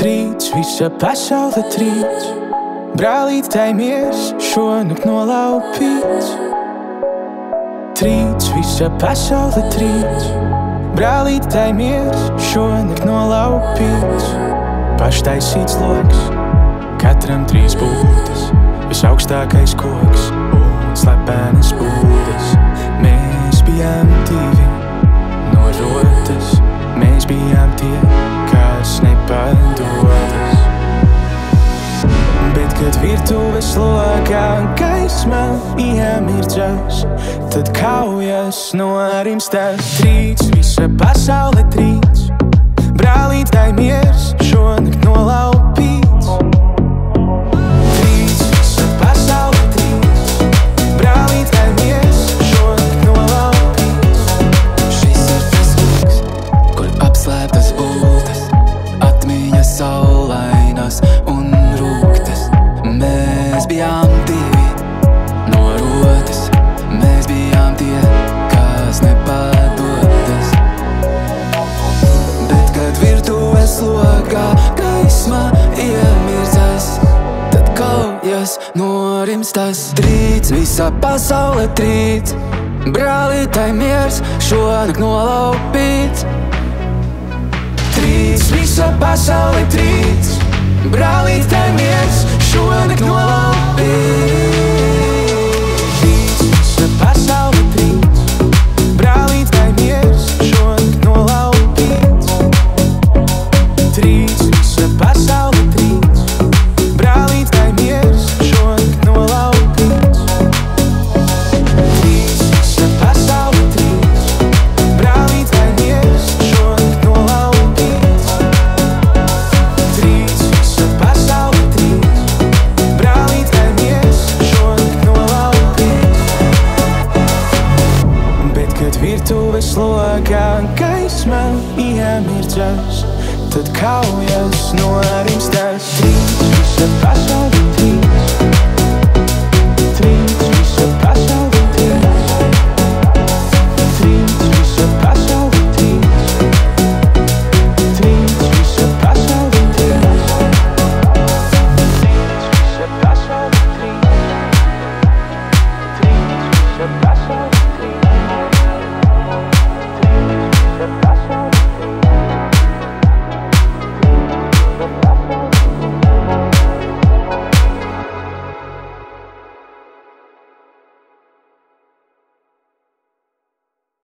Trīc, visa pasaule trīc, brālīt tai miers, šonakt nolaupīts. Trīc, visa pasaule trīc, brālīt tai miers, šonakt nolaupīts. Paštaisīts loks, katram trīs būtnes, visaugstākais koks virtuves lokā gaisma iemirdzas, tad kaujas norimstās trīc, visa pasaule trīc. Brālīt, tai miers, šonakt nolaupīts. Trīc, visa pasaule trīc. Brālīt, tai miers, šonakt nolaupīts. Šis ir tas loks, kur apslēptas būtnes, logā gaisma iemirdzas, tad kaujas norimstas trīc, visa pasaule trīc. Brālītai miers šonakt nolaupīts. Trīc, visa pasaule trīc. Lokā gaisma iemirdzas, tad kaujas norimstās